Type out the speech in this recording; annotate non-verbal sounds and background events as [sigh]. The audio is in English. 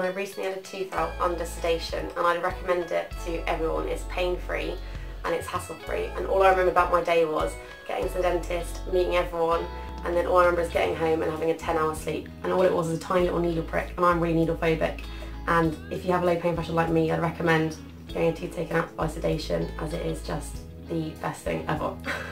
I recently had a tooth out under sedation and I'd recommend it to everyone. It's pain-free and it's hassle-free and all I remember about my day was getting to the dentist, meeting everyone and then all I remember is getting home and having a 10 hour sleep and all it was was a tiny little needle prick and I'm really needle phobic and if you have a low pain threshold like me I'd recommend getting a tooth taken out by sedation as it is just the best thing ever. [laughs]